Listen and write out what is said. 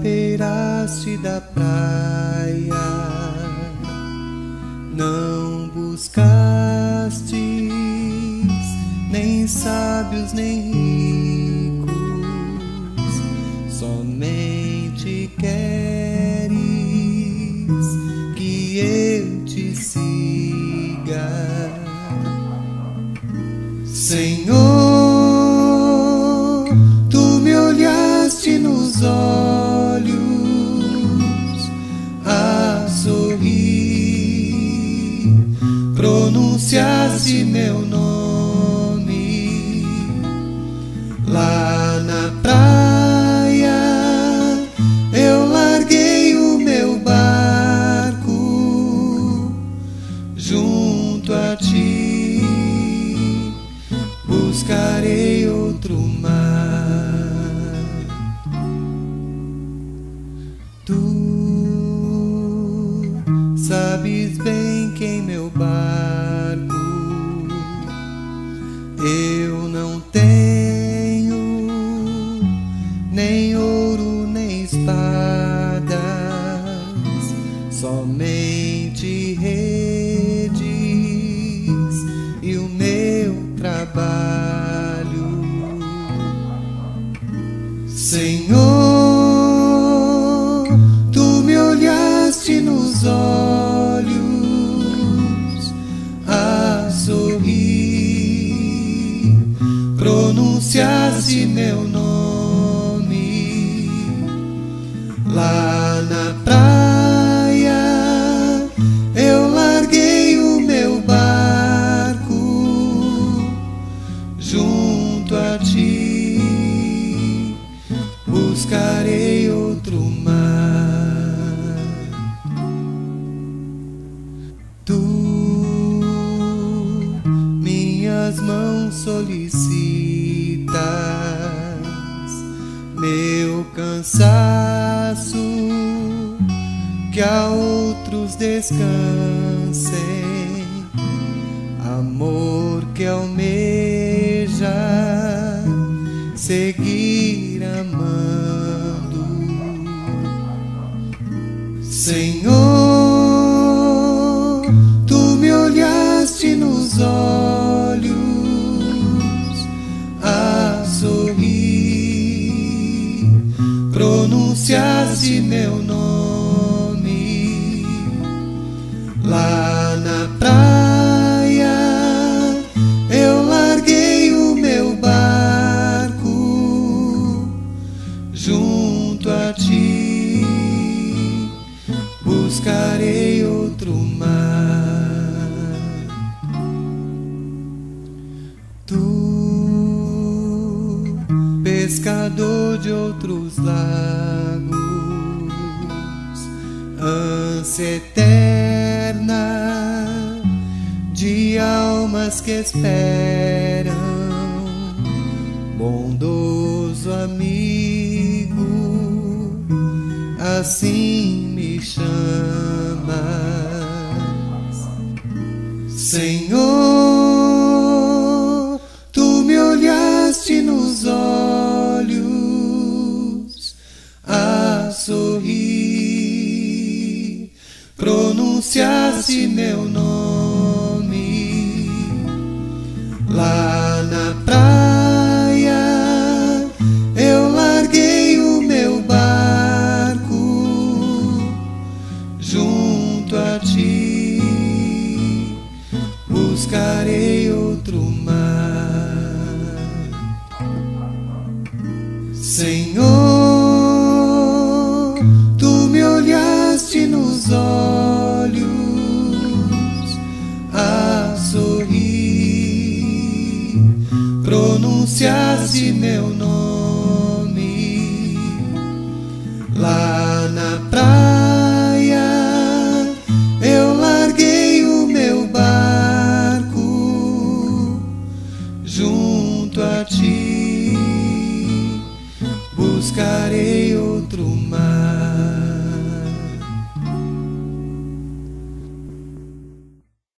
beiraste da praia, não buscastes nem sábios nem ricos, somente queres pronunciasse meu nome lá na praia. Eu larguei o meu barco junto a ti, buscarei outro mar. Tu sabes bem somente redes e o meu trabalho. Senhor, tu me olhaste nos olhos pronunciasse meu nome junto a ti, buscarei outro mar. Tu, minhas mãos solicitam meu cansaço, que a outros descansem, amor que almeja seguir amando, Senhor. Tu me olhaste nos olhos pronunciasse meu nome lá pescador de outros lagos, ânsia eterna de almas que esperam, bondoso amigo, assim me chamas, Senhor. Sorrir, pronunciaste meu nome lá na praia. Eu larguei o meu barco junto a ti, buscarei outro mar. Senhor, pronunciaste meu nome